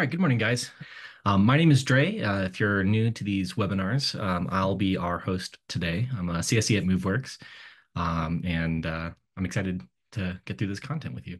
All right, good morning, guys. Um, my name is Dre. Uh, if you're new to these webinars, um, I'll be our host today. I'm a CSE at Moveworks, um, and uh, I'm excited to get through this content with you.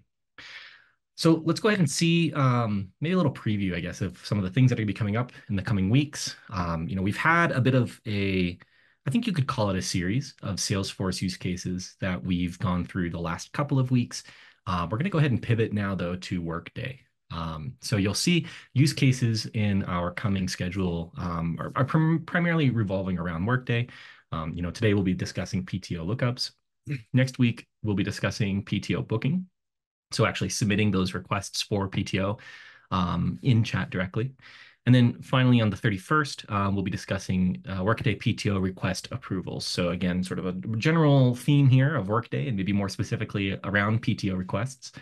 So let's go ahead and see um, maybe a little preview, I guess, of some of the things that are going to be coming up in the coming weeks. Um, you know, we've had a bit of a, I think you could call it a series of Salesforce use cases that we've gone through the last couple of weeks. Uh, we're going to go ahead and pivot now, though, to Workday. Um, so you'll see use cases in our coming schedule um, are, are prim primarily revolving around Workday. Um, you know, today we'll be discussing PTO lookups. Next week, we'll be discussing PTO booking. So actually submitting those requests for PTO um, in chat directly. And then finally, on the 31st, um, we'll be discussing uh, Workday PTO request approvals. So again, sort of a general theme here of Workday and maybe more specifically around PTO requests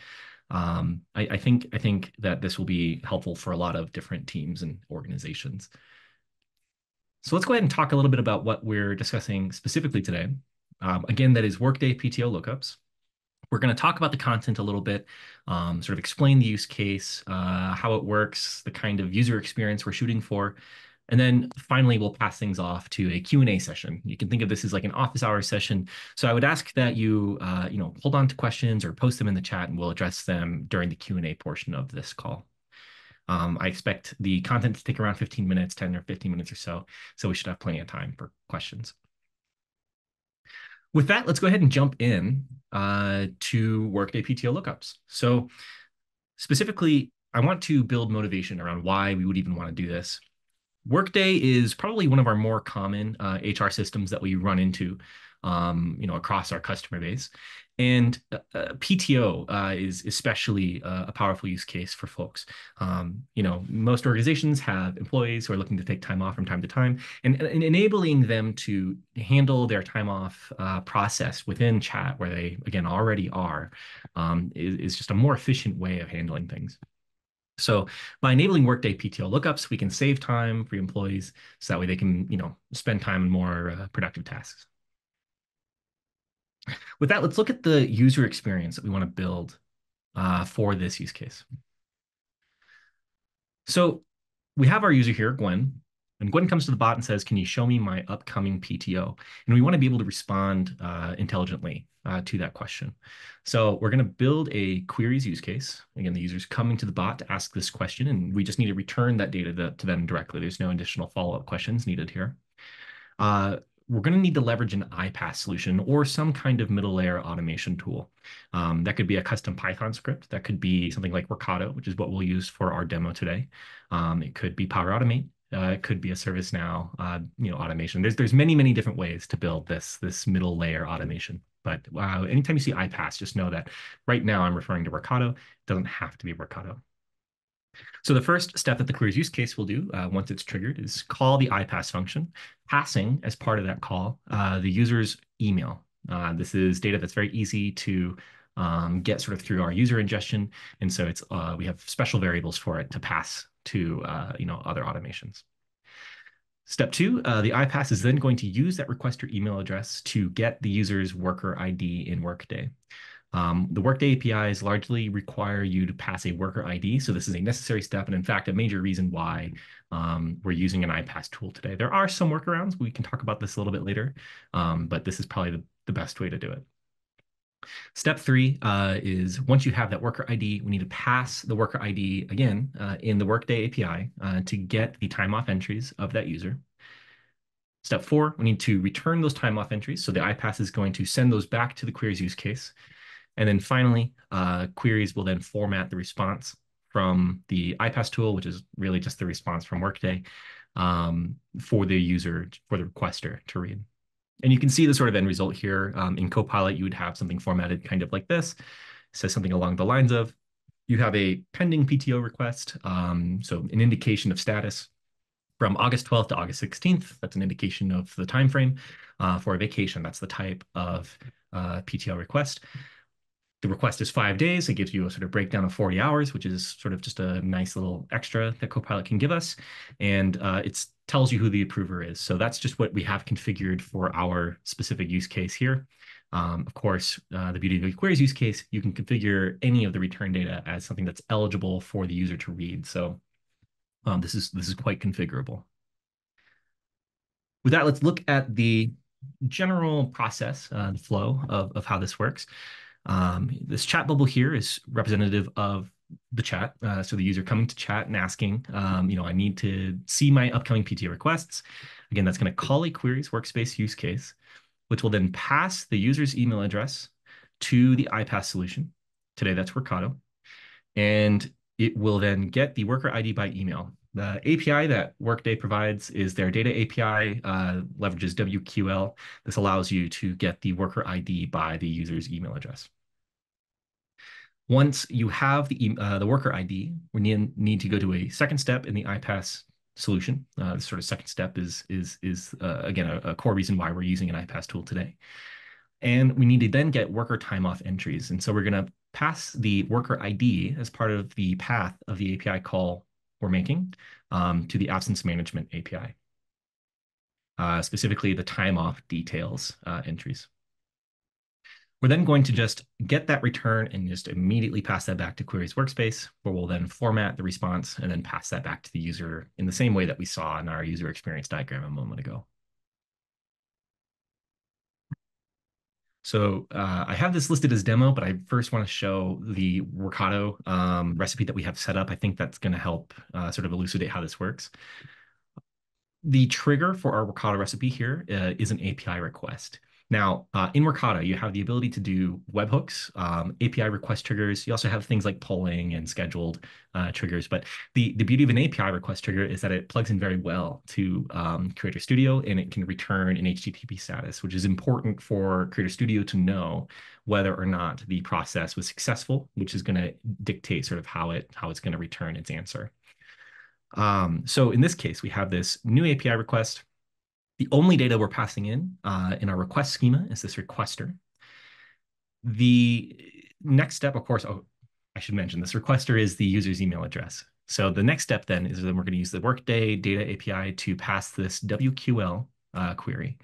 um, I, I, think I think that this will be helpful for a lot of different teams and organizations. So let's go ahead and talk a little bit about what we're discussing specifically today. Um, again, that is Workday PTO lookups. We're going to talk about the content a little bit, um, sort of explain the use case, uh, how it works, the kind of user experience we're shooting for, and then finally, we'll pass things off to a Q&A session. You can think of this as like an office hour session. So I would ask that you, uh, you know, hold on to questions or post them in the chat and we'll address them during the Q&A portion of this call. Um, I expect the content to take around 15 minutes, 10 or 15 minutes or so. So we should have plenty of time for questions. With that, let's go ahead and jump in uh, to Workday PTO lookups. So specifically, I want to build motivation around why we would even want to do this. Workday is probably one of our more common uh, HR systems that we run into, um, you know, across our customer base. And uh, uh PTO uh, is especially uh, a powerful use case for folks. Um, you know, most organizations have employees who are looking to take time off from time to time, and, and enabling them to handle their time off uh, process within chat, where they again already are, um, is, is just a more efficient way of handling things. So by enabling Workday PTO lookups, we can save time for employees so that way they can, you know, spend time on more uh, productive tasks. With that, let's look at the user experience that we want to build uh, for this use case. So we have our user here, Gwen, and Gwen comes to the bot and says, can you show me my upcoming PTO? And we want to be able to respond uh, intelligently uh, to that question. So we're going to build a queries use case. Again, the user's coming to the bot to ask this question, and we just need to return that data to, to them directly. There's no additional follow-up questions needed here. Uh, we're going to need to leverage an iPaaS solution or some kind of middle layer automation tool. Um, that could be a custom Python script. That could be something like Workato, which is what we'll use for our demo today. Um, it could be Power Automate. Uh, it could be a ServiceNow, uh, you know, automation. There's there's many many different ways to build this this middle layer automation. But uh, anytime you see iPaaS, just know that right now I'm referring to Workato. It doesn't have to be Workato. So the first step that the queries use case will do uh, once it's triggered is call the iPaaS function, passing as part of that call uh, the user's email. Uh, this is data that's very easy to um, get sort of through our user ingestion, and so it's uh, we have special variables for it to pass to uh, you know other automations. Step two, uh, the iPaaS is then going to use that requester email address to get the user's worker ID in Workday. Um, the Workday APIs largely require you to pass a worker ID, so this is a necessary step, and in fact, a major reason why um, we're using an iPaaS tool today. There are some workarounds. We can talk about this a little bit later, um, but this is probably the, the best way to do it. Step three uh, is once you have that worker ID, we need to pass the worker ID again uh, in the Workday API uh, to get the time off entries of that user. Step four, we need to return those time off entries. So the iPaaS is going to send those back to the queries use case. And then finally, uh, queries will then format the response from the iPaaS tool, which is really just the response from Workday um, for the user, for the requester to read. And you can see the sort of end result here. Um, in Copilot, you would have something formatted kind of like this. It says something along the lines of, you have a pending PTO request, um, so an indication of status from August 12th to August 16th. That's an indication of the time frame uh, for a vacation. That's the type of uh, PTO request. The request is five days. It gives you a sort of breakdown of 40 hours, which is sort of just a nice little extra that Copilot can give us. And uh, it tells you who the approver is. So that's just what we have configured for our specific use case here. Um, of course, uh, the beauty of the queries use case, you can configure any of the return data as something that's eligible for the user to read. So Um, this is this is quite configurable. With that, let's look at the general process, uh, flow of, of how this works. Um, this chat bubble here is representative of the chat. Uh, so the user coming to chat and asking, um, you know, I need to see my upcoming PTO requests. Again, that's going to call a queries workspace use case, which will then pass the user's email address to the iPaaS solution. Today, that's Workato. And it will then get the worker ID by email. The API that Workday provides is their data API, uh, leverages WQL. This allows you to get the worker ID by the user's email address. Once you have the, uh, the worker ID, we need, need to go to a second step in the iPaaS solution. Uh, the sort of second step is, is, is uh, again, a, a, core reason why we're using an iPaaS tool today. And we need to then get worker time off entries. And so we're going to pass the worker ID as part of the path of the API call we're making um, to the absence management API, uh, specifically the time off details uh, entries. We're then going to just get that return and just immediately pass that back to Queries Workspace, where we'll then format the response and then pass that back to the user in the same way that we saw in our user experience diagram a moment ago. So uh, I have this listed as demo, but I first want to show the Workato um, recipe that we have set up. I think that's going to help uh, sort of elucidate how this works. The trigger for our Workato recipe here uh, is an API request. Now, uh, in Workato, you have the ability to do webhooks, um, API request triggers. You also have things like polling and scheduled uh, triggers. But the, the beauty of an API request trigger is that it plugs in very well to um, Creator Studio and it can return an HTTP status, which is important for Creator Studio to know whether or not the process was successful, which is going to dictate sort of how it how it's going to return its answer. Um, so in this case, we have this new API request the only data we're passing in uh, in our request schema is this requester. The next step, of course, oh, I should mention this requester is the user's email address. So the next step then is then we're going to use the Workday data API to pass this WQL uh, query.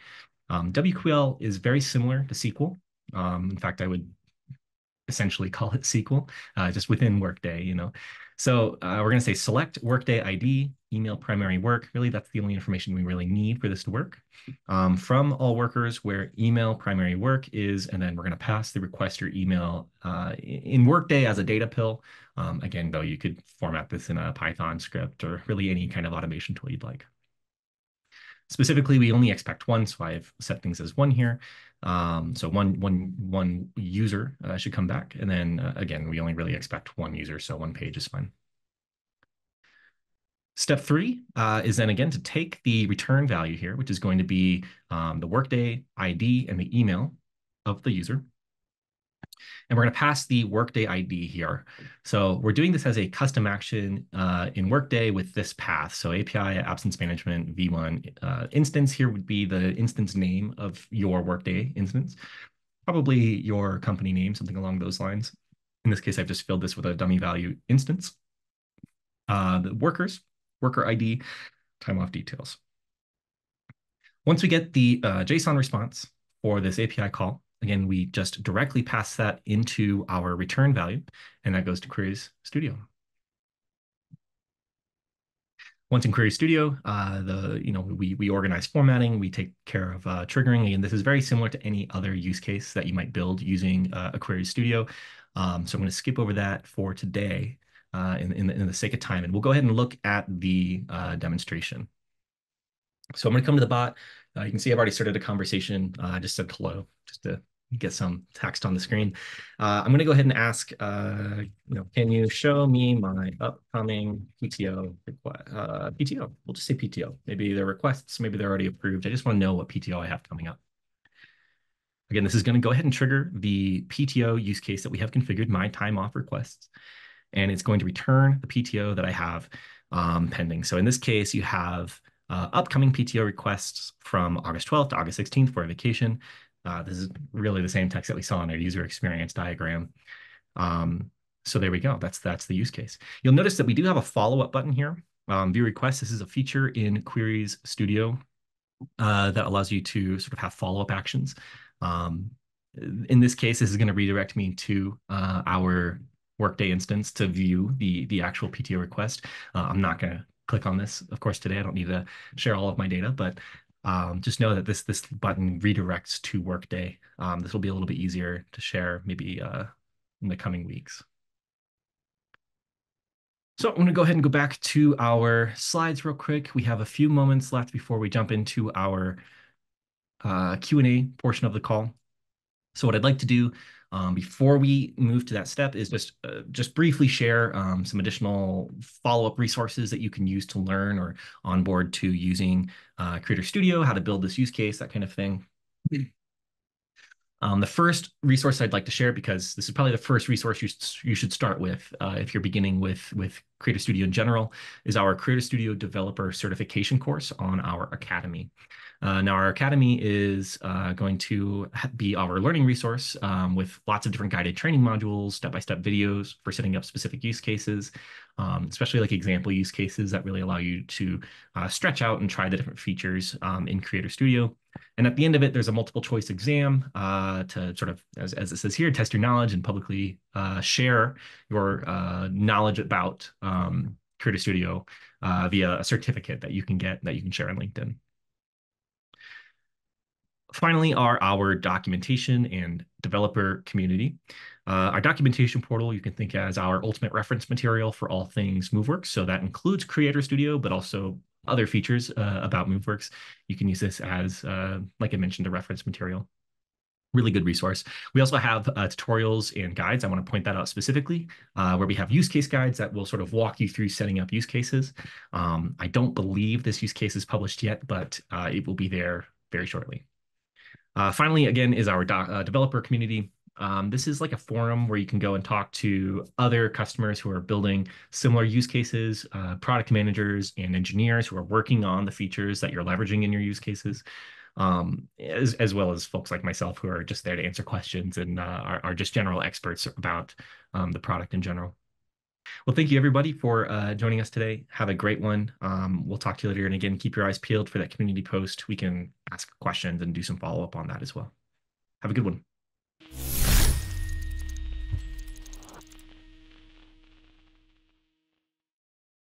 Um, WQL is very similar to SQL. Um, in fact, I would essentially call it SQL, uh, just within Workday, you know. So uh, we're going to say select Workday ID, email primary work. Really, that's the only information we really need for this to work. Um, from all workers where email primary work is, and then we're going to pass the requester email uh, in Workday as a data pill. Um, again, though, you could format this in a Python script or really any kind of automation tool you'd like. Specifically, we only expect one, so I've set things as one here. Um, so one, one, one user uh, should come back. And then uh, again, we only really expect one user, so one page is fine. Step three uh, is then again to take the return value here, which is going to be um, the Workday ID and the email of the user. And we're going to pass the Workday ID here. So we're doing this as a custom action uh, in Workday with this path. So API absence management v1 uh, instance here would be the instance name of your Workday instance, probably your company name, something along those lines. In this case, I've just filled this with a dummy value instance. Uh, the workers, worker ID, time off details. Once we get the uh, JSON response for this API call, Again, we just directly pass that into our return value, and that goes to Queries Studio. Once in Query Studio, uh, the you know we we organize formatting, we take care of uh, triggering, and this is very similar to any other use case that you might build using uh, a Query Studio. Um, so I'm going to skip over that for today uh, in, in the, in, the, sake of time, and we'll go ahead and look at the uh, demonstration. So I'm going to come to the bot. Uh, you can see I've already started a conversation. I just said hello, just to get some text on the screen. Uh, I'm going to go ahead and ask, uh, you know, can you show me my upcoming PTO uh, PTO? We'll just say PTO. Maybe they're requests, maybe they're already approved. I just want to know what PTO I have coming up. Again, this is going to go ahead and trigger the PTO use case that we have configured, my time off requests, and it's going to return the PTO that I have um, pending. So in this case, you have uh, upcoming PTO requests from August 12th to August 16th for a vacation. Uh, this is really the same text that we saw in our user experience diagram. Um, so there we go. That's that's the use case. You'll notice that we do have a follow-up button here. Um, view request. This is a feature in Queries Studio uh, that allows you to sort of have follow-up actions. Um, in this case, this is going to redirect me to uh, our Workday instance to view the the actual PTO request. Uh, I'm not going to click on this. Of course, today I don't need to share all of my data, but um, just know that this this button redirects to Workday. Um, this will be a little bit easier to share maybe uh, in the coming weeks. So I'm going to go ahead and go back to our slides real quick. We have a few moments left before we jump into our uh, Q&A portion of the call. So what I'd like to do um, before we move to that step is just uh, just briefly share um, some additional follow-up resources that you can use to learn or onboard to using uh, Creator Studio, how to build this use case, that kind of thing. Um, the first resource I'd like to share, because this is probably the first resource you, you should start with uh, if you're beginning with, with Creator Studio in general, is our Creator Studio Developer Certification course on our Academy. Uh, now, our Academy is uh, going to be our learning resource um, with lots of different guided training modules, step-by-step -step videos for setting up specific use cases, um, especially like example use cases that really allow you to uh, stretch out and try the different features um, in Creator Studio. And at the end of it, there's a multiple choice exam uh, to sort of, as, as it says here, test your knowledge and publicly uh, share your uh, knowledge about um, Creator Studio uh, via a certificate that you can get that you can share on LinkedIn. Finally are our documentation and developer community. Uh, our documentation portal you can think as our ultimate reference material for all things Moveworks. So that includes Creator Studio, but also other features uh, about Moveworks. You can use this as, uh, like I mentioned, a reference material. Really good resource. We also have uh, tutorials and guides. I want to point that out specifically, uh, where we have use case guides that will sort of walk you through setting up use cases. Um, I don't believe this use case is published yet, but uh, it will be there very shortly. Uh, finally, again, is our developer community. Um, this is like a forum where you can go and talk to other customers who are building similar use cases, uh, product managers and engineers who are working on the features that you're leveraging in your use cases, um, as, as well as folks like myself who are just there to answer questions and uh, are, are, just general experts about um, the product in general. Well, thank you everybody for uh, joining us today. Have a great one. Um, we'll talk to you later. And again, keep your eyes peeled for that community post. We can ask questions and do some follow up on that as well. Have a good one.